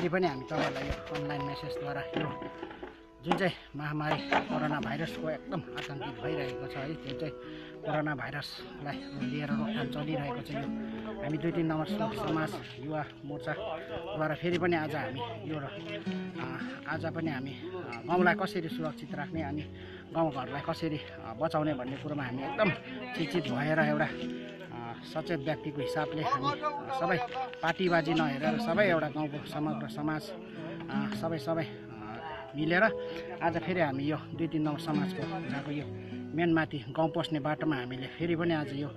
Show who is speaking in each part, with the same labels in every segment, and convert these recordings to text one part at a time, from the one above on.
Speaker 1: फेरि पनि हामी तपाईँहरूलाई यो अनलाइन मेसेजद्वारा यो जुन चाहिँ महामारी कोरोना भाइरसको एकदम आतङ्कित भइरहेको छ है त्यो चाहिँ कोरोना भाइरसलाई लिएर रोकथाम चलिरहेको छ यो। हामी दुई तिन नम्बर समाज युवा मोर्चाद्वारा फेरि पनि आज हामी यो आज पनि हामी गाउँलाई कसरी सुरक्षित राख्ने अनि गाउँघरलाई कसरी बचाउने भन्ने कुरोमा हामी एकदम चिचित भएर एउटा सचेत व्यक्तिको हिसाबले हामी सबै पार्टीबाजी नहेरेर सबै एउटा गाउँको समग्र समाज सबै सबै मिलेर आज फेरि हामी यो दुई तिन नम्बर समाजको जहाँको यो मेन माथि गाउँ पस्ने बाटोमा हामीले फेरि पनि आज यो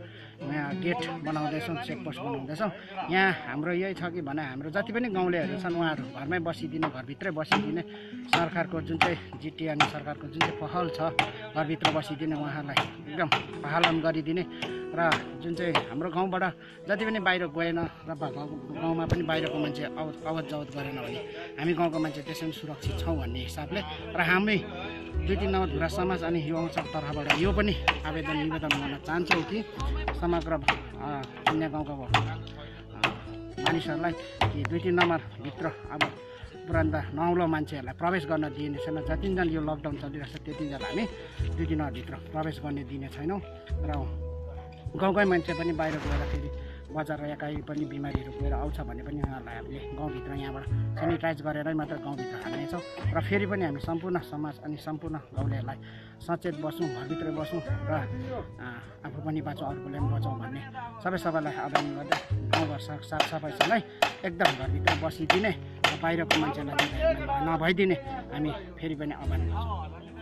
Speaker 1: यहाँ गेट बनाउँदैछौँ चेकपोस्ट बनाउँदैछौँ। यहाँ हाम्रो यही छ कि भने हाम्रो जति पनि गाउँलेहरू छन् उहाँहरू घरमै बसिदिने घरभित्रै बसिदिने सरकारको जुन चाहिँ जिटिए अनि सरकारको जुन चाहिँ पहल छ घरभित्र बसिदिने उहाँहरूलाई एकदम पालन गरिदिने र जुन चाहिँ हाम्रो गाउँबाट जति पनि बाहिर गएन र गाउँमा पनि बाहिरको मान्छे आवत आवत जावत गरेन भने हामी गाउँको मान्छे त्यसै सुरक्षित छौँ भन्ने हिसाबले र हामी दुई तिन नम्बर धुरा समाज अनि युवा तर्फबाट। यो पनि आवेदन निवेदन गर्न चाहन्छौँ कि समग्र अन्य गाउँको मानिसहरूलाई कि दुई तिन नम्बरभित्र अब पुरान्दा नौलो मान्छेहरूलाई प्रवेश गर्न दिइने छैन। जतिजना यो लकडाउन चलिरहेको छ त्यतिजना हामी दुई तिन नम्बरभित्र प्रवेश गर्ने दिने छैनौँ। र गाउँकै मान्छे पनि बाहिर गएर फेरि बजार एकाइ पनि बिमारीहरू गएर आउँछ भने पनि उहाँहरूलाई हामीले गाउँभित्र यहाँबाट सेनिटाइज गरेरै मात्र गाउँभित्र हाल्नेछौँ। र फेरि पनि हामी सम्पूर्ण समाज अनि सम्पूर्ण गाउँलेहरूलाई सचेत बसौँ घरभित्रै बसौँ र आफू पनि बाँचौँ अरूकोले पनि बचाउँ भन्ने सबै सबैलाई आह्वान गर्दै गाउँघर साफसफाइसँगै एकदम घरभित्र बसिदिने र बाहिरको मान्छेलाई नभइदिने हामी फेरि पनि आह्वान गर्छौँ